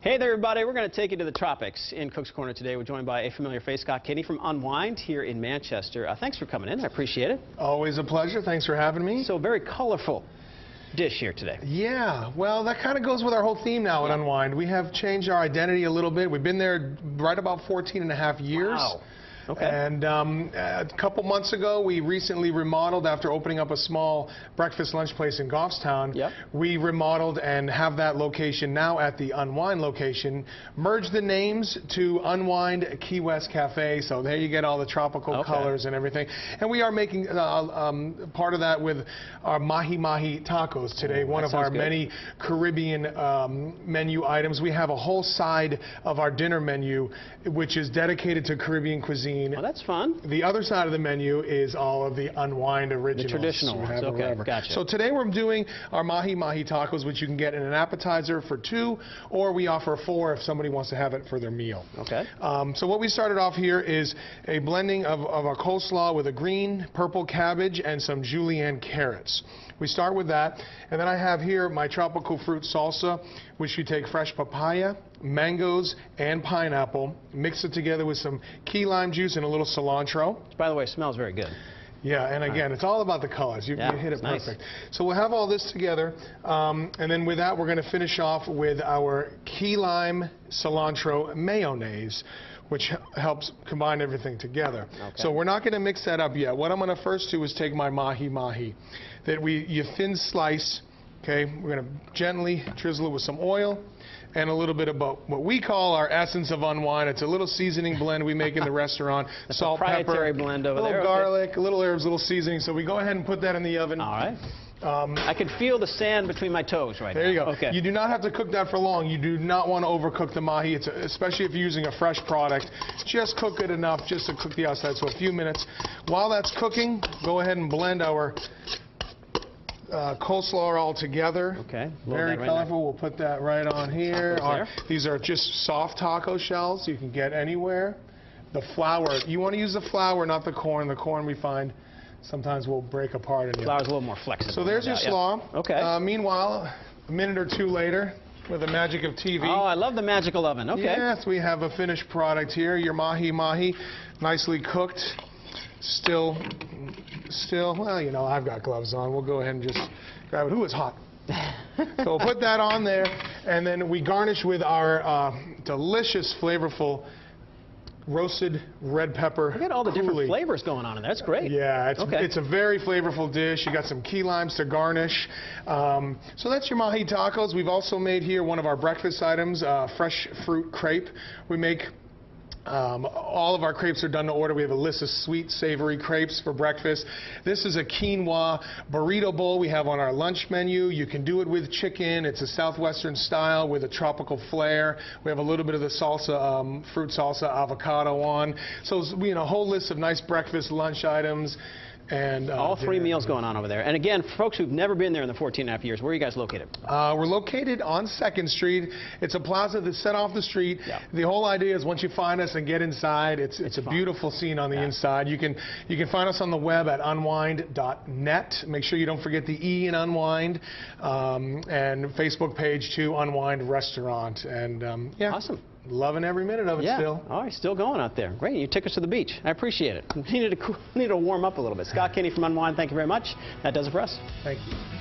Hey there, everybody. We're going to take you to the tropics in Cook's Corner today. We're joined by a familiar face, Scot Kinney from Unwine'd here in Manchester. Uh, thanks for coming in. I appreciate it. Always a pleasure. Thanks for having me. So, very colorful dish here today. Yeah, well, that kind of goes with our whole theme now at Unwine'd. We have changed our identity a little bit. We've been there right about 14 and a half years. Wow. Okay. And um, a couple months ago, we recently remodeled after opening up a small breakfast lunch place in Goffstown. Yep. We remodeled and have that location now at the Unwine'd location. Merged the names to Unwine'd Key West Cafe, so there you get all the tropical Okay. colors and everything. And we are making uh, um, part of that with our mahi mahi tacos today, Oh, one of our good. many Caribbean um, menu items. We have a whole side of our dinner menu, which is dedicated to Caribbean cuisine. Well, that's fun. The other side of the menu is all of the unwine'd originals. The traditional ones, okay, whatever. gotcha. So today we're doing our mahi mahi tacos, which you can get in an appetizer for two, or we offer four if somebody wants to have it for their meal. Okay. Um, so what we started off here is a blending of, of our coleslaw with a green, purple cabbage and some julienne carrots. We start with that, and then I have here my tropical fruit salsa, which you take fresh papaya, mangoes, and pineapple, mix it together with some key lime juice and a little cilantro. Which, By the way, smells very good. Yeah, and again, it's all about the colors. You, Yeah, you hit it it's nice. perfect. So we'll have all this together, um, and then with that, we're going to finish off with our key lime cilantro mayonnaise, which helps combine everything together. Okay. So we're not going to mix that up yet. What I'm going to first do is take my mahi mahi, that we you thin slice. Okay, we're going to gently drizzle it with some oil and a little bit about what we call our essence of unwine'd. It's a little seasoning blend we make in the restaurant. Salt, proprietary pepper, blend over a little there, okay. garlic, a little herbs, a little seasoning. So we go ahead and put that in the oven. All right. Um, I can feel the sand between my toes right there now. you go. Okay. You do not have to cook that for long. You do not want to overcook the mahi, it's a, especially if you're using a fresh product. Just cook it enough just to cook the outside, so a few minutes. While that's cooking, go ahead and blend our uh, coleslaw all together. Okay, Very right colorful. We'll put that right on here. Our- these are just soft taco shells you can get anywhere. The flour, you want to use the flour, not the corn. The corn we find sometimes will break apart you. Flour's a little more flexible. So there's no your doubt, yeah. slaw. Okay. Uh, meanwhile, a minute or two later, with the magic of TV. oh, I love the magical oven. Okay. Yes, we have a finished product here. Your mahi mahi, nicely cooked. Still, still. Well, you know, I've got gloves on. We'll go ahead and just grab it. Who is hot. so we'll put that on there, and then we garnish with our uh, delicious, flavorful roasted red pepper. Look at all the different flavors going on in there. That's great. Yeah, it's, Okay. it's a very flavorful dish. You got some key limes to garnish. Um, so that's your mahi tacos. We've also made here one of our breakfast items, uh, fresh fruit crepe. We make um, all of our crepes are done to order. We have a list of sweet, savory crepes for breakfast. This is a quinoa burrito bowl we have on our lunch menu. You can do it with chicken. It's a southwestern style with a tropical flair. We have a little bit of the salsa, um, fruit salsa, avocado on. So you know, a whole list of nice breakfast, lunch items. And uh, All three meals going on over there. And again, for folks who've never been there in the 14 and a half years, where are you guys located? Uh, we're located on Second Street. It's a plaza that's set off the street. Yeah. The whole idea is once you find us and get inside, it's it's, a fun. beautiful scene on the Yeah. inside. You can you can find us on the web at unwind.net. Make sure you don't forget the E in unwine'd, um, and Facebook page too, Unwine'd Restaurant. And um, yeah, Awesome. Loving every minute of it yeah. still. Oh, All right, still going out there. Great. You took us to the beach. I appreciate it. Needed to, cool, needed to warm up a little bit. Scot Kinney from Unwine'd, thank you very much. That does it for us. Thank you.